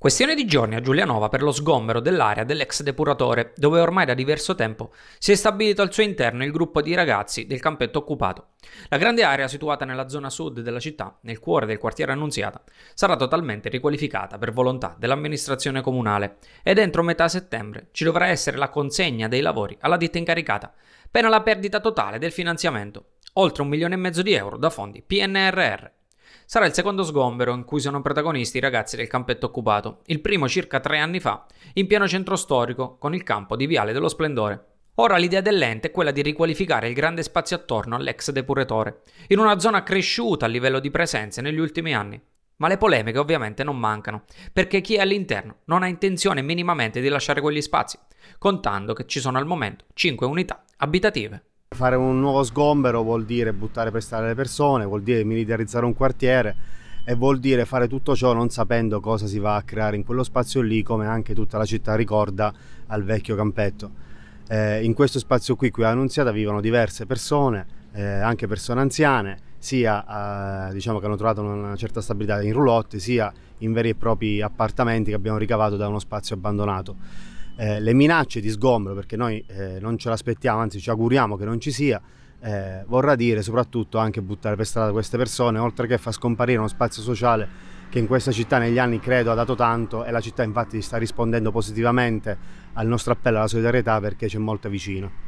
Questione di giorni a Giulianova per lo sgombero dell'area dell'ex depuratore, dove ormai da diverso tempo si è stabilito al suo interno il gruppo di ragazzi del campetto occupato. La grande area situata nella zona sud della città, nel cuore del quartiere Annunziata, sarà totalmente riqualificata per volontà dell'amministrazione comunale ed entro metà settembre ci dovrà essere la consegna dei lavori alla ditta incaricata, pena la perdita totale del finanziamento, oltre un milione e mezzo di euro da fondi PNRR. Sarà il secondo sgombero in cui sono protagonisti i ragazzi del campetto occupato, il primo circa tre anni fa, in pieno centro storico, con il campo di Viale dello Splendore. Ora l'idea dell'ente è quella di riqualificare il grande spazio attorno all'ex depuratore, in una zona cresciuta a livello di presenze negli ultimi anni. Ma le polemiche ovviamente non mancano, perché chi è all'interno non ha intenzione minimamente di lasciare quegli spazi, contando che ci sono al momento 5 unità abitative. Fare un nuovo sgombero vuol dire buttare per strada le persone, vuol dire militarizzare un quartiere e vuol dire fare tutto ciò non sapendo cosa si va a creare in quello spazio lì, come anche tutta la città ricorda al vecchio campetto. Eh, in questo spazio qui, qui a Annunziata, vivono diverse persone, eh, anche persone anziane, sia eh, diciamo che hanno trovato una certa stabilità in roulotte, sia in veri e propri appartamenti che abbiamo ricavato da uno spazio abbandonato eh, le minacce di sgombero, perché noi eh, non ce l'aspettiamo, anzi ci auguriamo che non ci sia, eh, vorrà dire soprattutto anche buttare per strada queste persone, oltre che far scomparire uno spazio sociale che in questa città negli anni credo ha dato tanto e la città infatti sta rispondendo positivamente al nostro appello alla solidarietà perché c'è molto vicino.